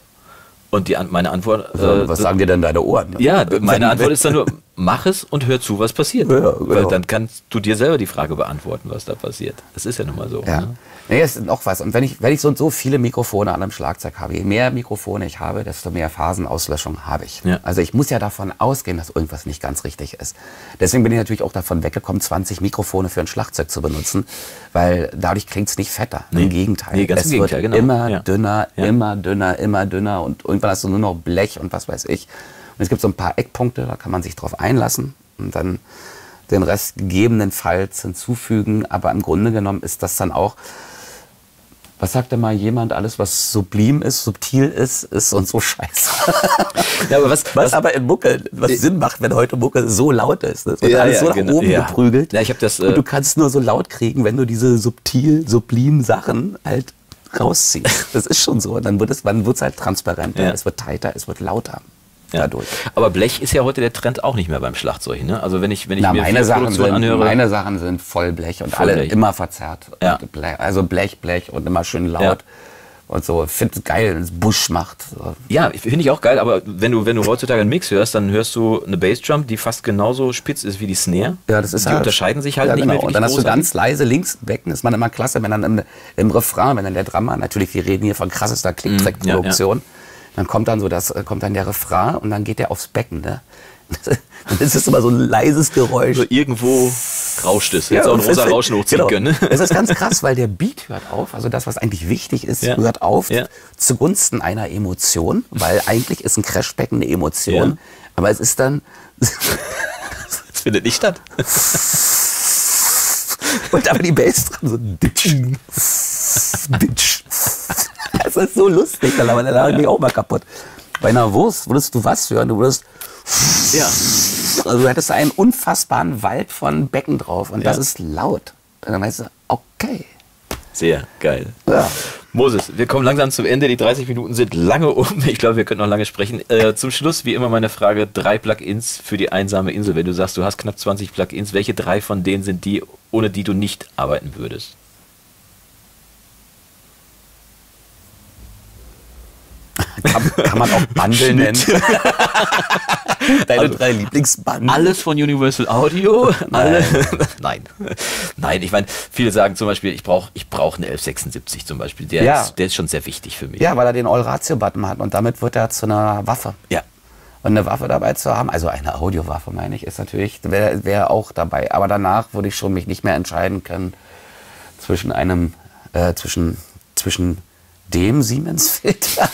Und die, meine Antwort, Also, was sagen dir denn deine Ohren? ja, meine Antwort ist dann nur, mach es und hör zu, was passiert. Ja, genau. Weil dann kannst du dir selber die Frage beantworten, was da passiert. Das ist ja nun mal so. Ja. Ne? Nee, es ist noch was. Und wenn ich, wenn ich so und so viele Mikrofone an einem Schlagzeug habe, je mehr Mikrofone ich habe, desto mehr Phasenauslöschung habe ich. Ja. Also ich muss ja davon ausgehen, dass irgendwas nicht ganz richtig ist. Deswegen bin ich natürlich auch davon weggekommen, 20 Mikrofone für ein Schlagzeug zu benutzen, weil dadurch klingt es nicht fetter. Nee. Im Gegenteil. Nee, ganz es im Gegenteil, wird genau. immer Ja. dünner, immer dünner, immer dünner und irgendwann hast du nur noch Blech und was weiß ich. Und es gibt so ein paar Eckpunkte, da kann man sich drauf einlassen und dann den Rest gegebenenfalls hinzufügen. Aber im Grunde genommen ist das dann auch, was sagt denn mal jemand, alles was sublim ist, subtil ist, ist und so scheiße. [laughs] Ja, aber was, Was aber in Mucke, was Sinn macht, wenn heute Mucke so laut ist. Das wird Ja, alles ja, so nach genau, oben ja. geprügelt. Ja, ich hab das, und äh, du kannst nur so laut kriegen, wenn du diese subtil, sublimen Sachen halt rausziehen. Das ist schon so. Und dann wird es, dann wird's halt transparenter, es wird tighter, es wird lauter. Ja. Dadurch. Aber Blech ist ja heute der Trend auch nicht mehr beim Schlagzeug. Ne? Also wenn ich, wenn ich Na, mir meine Sachen, sind, anhöre, meine Sachen sind Vollblech und alle Vollblech. immer verzerrt. Ja. Blech, also Blech, Blech und immer schön laut. Ja. Und so, finde es geil, wenn es Busch macht. Ja, finde ich auch geil, aber wenn du, wenn du heutzutage einen Mix hörst, dann hörst du eine Bassdrum, die fast genauso spitz ist wie die Snare. Ja, das ist die halt- unterscheiden sich halt ja, nicht genau. mehr Und dann hast du ganz leise links. Das ist man immer klasse, wenn dann im, im Refrain, wenn dann der Drummer, natürlich, wir reden hier von krassester Klicktrack-Produktion, dann kommt dann so das, äh, kommt dann der Refrain und dann geht der aufs Becken. Ne? [laughs] Und das ist immer so ein leises Geräusch. Also irgendwo rauscht es. Jetzt auch ein und rosa Rauschen hochziehen genau. können. Ne? Das ist ganz krass, weil der Beat hört auf, also das, was eigentlich wichtig ist, Ja. hört auf Ja. zugunsten einer Emotion, weil eigentlich ist ein Crashbecken eine Emotion, Ja. aber es ist dann [laughs] Das findet nicht statt. [laughs] und aber die Bass dran so ditsch, ditsch. Das ist so lustig, dann aber da bin ich auch mal kaputt. Bei einer Wurst würdest du was hören? Du würdest Ja. also du hättest einen unfassbaren Wald von Becken drauf und das Ja. ist laut. Und dann weißt du, okay. Sehr geil. Ja. Moses, wir kommen langsam zum Ende. Die 30 Minuten sind lange um. Ich glaube, wir können noch lange sprechen. Äh, zum Schluss, wie immer, meine Frage: drei Plugins für die einsame Insel. Wenn du sagst, du hast knapp 20 Plugins, welche drei von denen sind die, ohne die du nicht arbeiten würdest? Kann, kann man auch Bundle nennen. [laughs] Deine Also, drei Lieblingsbundle. Alles von Universal Audio? Alle? [laughs] Nein. Nein, ich meine, viele sagen zum Beispiel, ich brauche ich brauch eine 1176 zum Beispiel. Der, Ja. ist, der ist schon sehr wichtig für mich. Ja, weil er den All-Ratio-Button hat und damit wird er zu einer Waffe. Ja. Und eine Waffe dabei zu haben, also eine Audiowaffe meine ich, ist natürlich, wäre wär auch dabei. Aber danach würde ich schon mich nicht mehr entscheiden können zwischen einem, äh, zwischen, zwischen dem Siemens-Filter.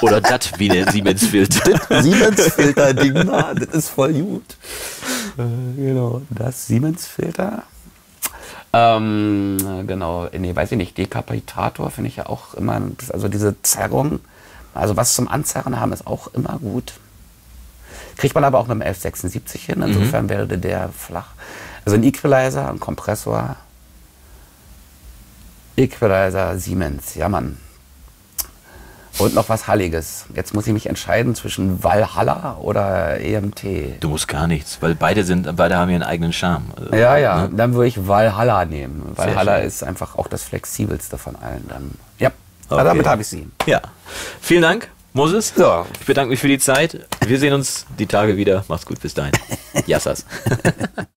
Oder das wie der Siemens-Filter. Siemens-Filter-Ding, na, das ist voll gut. Äh, genau, das Siemens-Filter. Ähm, genau, nee, weiß ich nicht, Dekapitator finde ich ja auch immer, also diese Zerrung, also was zum Anzerren haben, ist auch immer gut. Kriegt man aber auch mit dem 1176 hin, insofern wäre der flach. Also ein Equalizer, ein Kompressor, Equalizer Siemens, ja Mann. Und noch was Halliges. Jetzt muss ich mich entscheiden zwischen Valhalla oder EMT. Du musst gar nichts, weil beide sind, beide haben ihren eigenen Charme. Also, Ja, ja, ne? dann würde ich Valhalla nehmen. Valhalla ist einfach auch das flexibelste von allen. Dann, ja, Okay. damit habe ich sie. Ja. Vielen Dank, Moses. Ja. Ich bedanke mich für die Zeit. Wir sehen uns die Tage wieder. Mach's gut, bis dahin. [laughs] Yassas. [laughs]